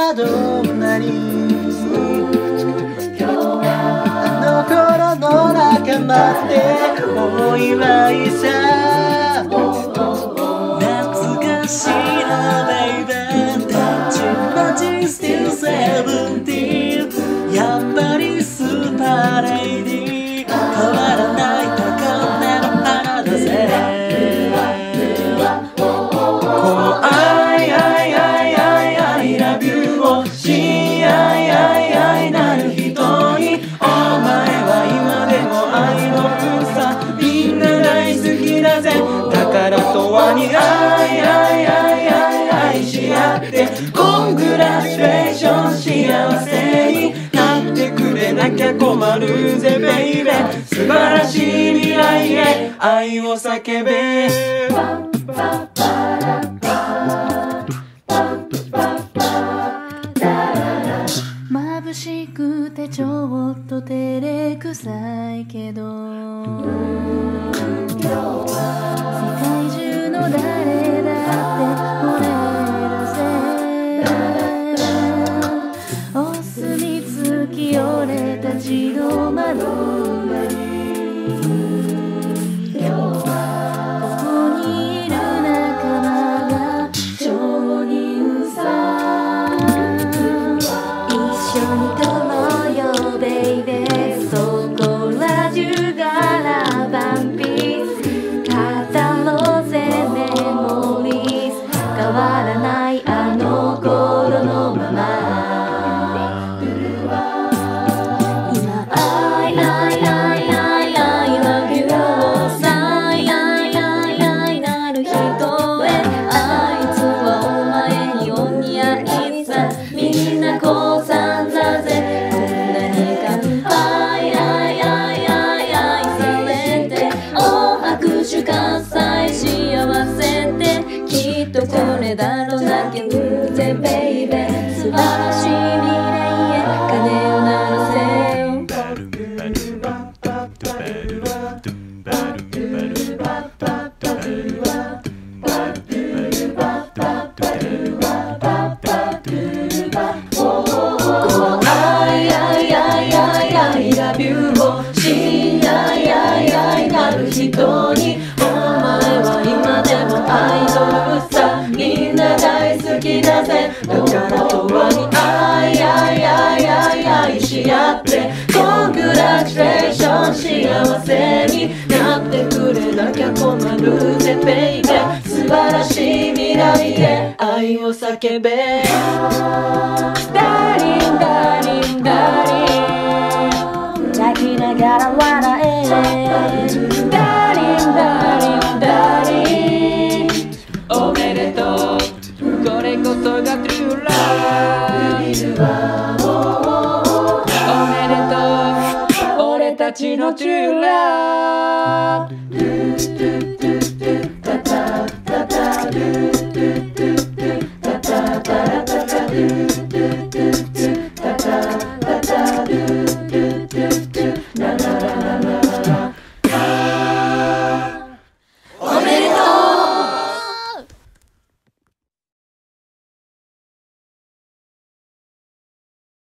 ばどんなにあの頃の仲間でお祝いってコングラチュレーション幸せになってくれなきゃ困るぜベイベー素晴らしい未来へ愛を叫べ。まぶしくてちょっと照れくさいけど俺た自動窓 Don't tone it down. Baby 素晴らしい未来へ。愛を叫べ。ダーリンダーリンダーリン。泣きながら笑え。ダーリンダーリンダーリン。おめでとう。これこそがト True Love たちのチューラー。do, do, do.